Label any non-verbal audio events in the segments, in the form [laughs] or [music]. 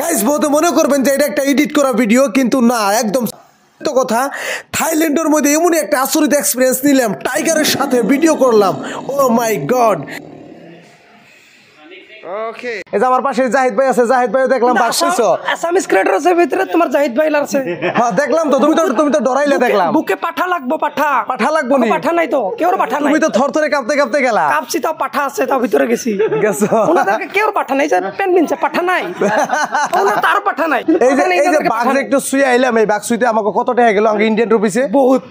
Guys বোধ মনে করবেন যে এটা একটা এডিট করা ভিডিও কিন্তু না, একদম সত্য কথা, থাইল্যান্ডের মধ্যে এমনই একটা আচরিত এক্সপিরিয়েন্স নিলাম টাইগারের সাথে ভিডিও করলাম। ও মাই গড ওকে এই যে আমার পাশে জাহিদ ভাই আছে জাহিদ ভাই দেখলাম বাস আসামিস ক্রিয়েটরসের ভিতরে তোমার জাহিদ ভাই আছে। হ্যাঁ দেখলাম তো তুমি তো তুমি তো ডরাইলে দেখলাম। বুকে পাঠা লাগবো পাঠা। পাঠা লাগবো নি? পাঠা নাই তো কেউ পাঠা নাই? তুমি তো থরথরে কাঁপতে কাঁপতে গেলা। কাপছি তাও পাঠা আছে তাও ভিতরে গেছি। গেছো। ওনাদেরকে কেউ পাঠা নাই যে প্যান্ট পিনছে পাঠা নাই। ওনার তার পাঠা নাই। এই যে এই যে এদেরকে বাঘ পাঠা নাই। একটু শুয়ে আইলাম এই বাঘ শুইতে আমাকে কত টাকা গেল আমাকে ইন্ডিয়ান রুপিসে বহুত।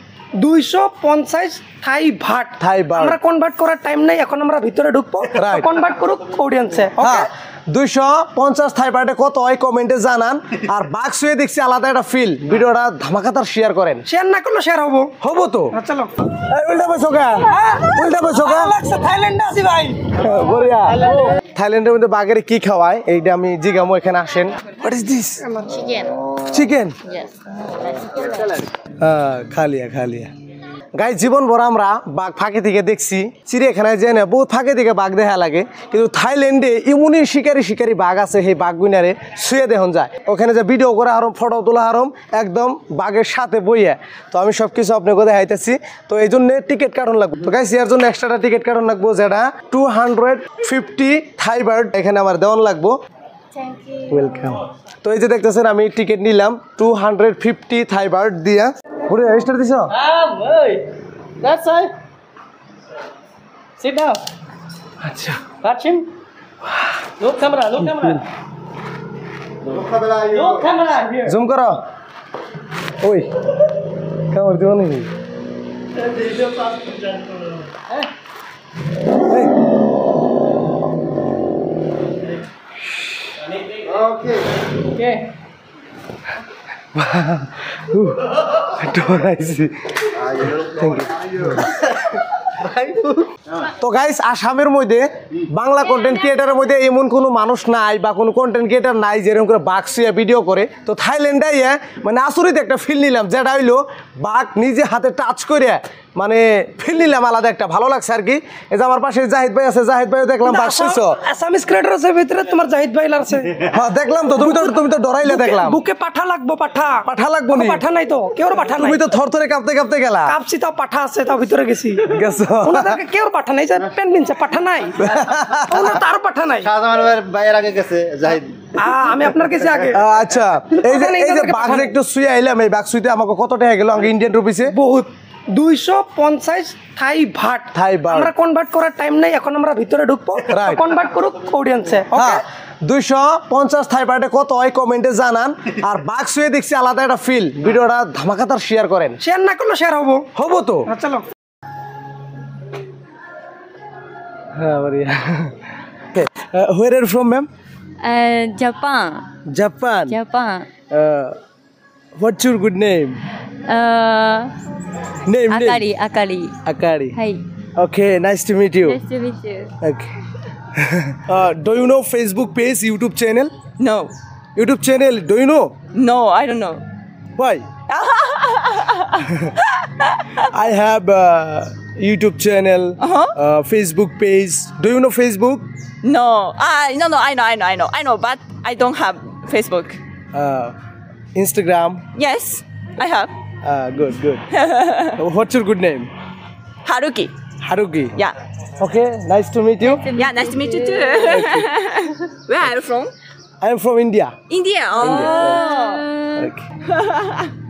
দুইশো পঞ্চাশ থাই ভাট। Thai baht. আমরা কনভার্ট করার টাইম নাই এখন আমরা ভিতরে ঢুকবো। [laughs] কনভার্ট করুক অডিয়েন্সে হ্যাঁ দুইশো পঞ্চাশ থাই পার্টে কত হয় কমেন্টে জানান। আর বাঘ শুয়ে দেখছি আলাদা একটা ফিল ভিডিওটা ধামাকাতার শেয়ার করেন। শেয়ার না করলে শেয়ার হব। হব তো? হ্যাঁ, চলো। উল্টা বসো গা? উল্টা বসো গা? থাইল্যান্ডে আছি ভাই। বড়িয়া। থাইল্যান্ডের মধ্যে বাঘের কি খাওয়ায়? এইটা আমি জিগামো এখানে আসেন। What is this chicken chicken হ্যাঁ খালিয়া খালিয়া। গাই জীবন ভর আমরা বাঘ ফাঁকে থেকে দেখছি। চিড়িয়াখানায় যে না বহুত ফাঁকে থেকে বাঘ দেখা লাগে। কিন্তু থাইল্যান্ডে এমনই শিকারি শিকারি বাঘ আছে সেই বাঘ গুইনারে শুয়ে দেখুন যায়। ওখানে যে ভিডিও করা হারম ফটো তোলা হারম একদম বাঘের সাথে বইয়া। তো আমি সব কিছু আপনাকে দেখাইতেছি। তো এই জন্য টিকিট কাটন লাগবে। তো গাইস এর জন্য এক্সট্রা টিকিট কাটন লাগবো যেটা two hundred fifty Thai baht এখানে আমার দেওয়ান লাগবো। ওয়েলকাম তো এই যে দেখতেছেন আমি টিকিট নিলাম two hundred fifty Thai baht দিয়া। পুরো রেজিস্টার দিছ That's it. Sit down. আচ্ছা Touch him. Look camera. Look camera. Look camera here. Zoom করো ওই কামড় দিব নাকি এই। তো গাইস আসামের মধ্যে, বাংলা কন্টেন্ট ক্রিয়েটারের মধ্যে এমন কোনো মানুষ নাই বা কোনো কন্টেন্ট ক্রিয়েটার নাই যেরকম করে বাঘ শুয়ে ভিডিও করে। তো থাইল্যান্ডে মানে আসরিত একটা ফিল নিলাম, যেটা হইল বাঘ নিজে হাতে টাচ করে মানে ফিল নিলাম আলাদা একটা ভালো লাগছে আর কি। এই যে আমার পাশে জাহিদ ভাই আছে জাহিদ ভাই দেখলাম শুইছো। আসামিস ক্রিয়েটরসের ভিতরে তোমার জাহিদ ভাই আছে হ্যাঁ দেখলাম তো তুমি তো তুমি তো ডরাইলে দেখলাম। বুকে পাঠা লাগবো পাঠা। পাঠা লাগবো নি? পাঠা নাই তো কেউ পাঠা নাই? তুমি তো থরথরে কাঁপতে কাঁপতে গেলা। কাপছি তাও পাঠা আছে তাও ভিতরে গেছি। গেছো। ওনাদেরকে কেউ পাঠা নাই যে পেন পিনছে পাঠা নাই। ওনার তার পাঠা নাই। শাহজাহান ভাইয়ের আগে গেছে জাহিদ। আমি আপনার কাছে আগে। আচ্ছা। এই যে এই যে বাঘ। একটু শুয়ে আইলাম এই বাঘ শুইতে আমাকে কত টাকা গেল আমাকে ইন্ডিয়ান রুপিসে বহুত। দুইশো পঞ্চাশ থাই ভাট। থাই। আমরা কনভার্ট করার টাইম নাই এখন আমরা ভিতরে ঢুকবো। কনভার্ট করুক অডিয়েন্সে হ্যাঁ দুইশো পঞ্চাশ থাই পার্টে কত হয় কমেন্টে জানান। আর বাঘ শুয়ে দেখছি আলাদা একটা ফিল ভিডিওটা ধামাকাতার শেয়ার করেন। শেয়ার না করলে শেয়ার হব। হব তো। হ্যাঁ, চলো। হ্যাঁ বড়িয়া। Where are from ma'am Japan. Japan. Japan. What's your good name Uh, name, Akari, name. Akari. Akari. Hi. Okay, nice to meet you. Nice to meet you. Okay. [laughs] uh, do you know Facebook page, YouTube channel? No. YouTube channel, do you know? No, I don't know. Why? [laughs] I have uh, YouTube channel, uh-huh. uh, Facebook page. Do you know Facebook? No. Uh, no, no, I know, I know, I know, I know, but I don't have Facebook. Uh, Instagram? Yes, I have. Uh, good, good. [laughs] What's your good name? Haruki. Haruki. Yeah. Okay, nice to meet you. Yeah, nice to meet you too. [laughs] Where are you from? I am from India. India. Oh. Okay. [laughs]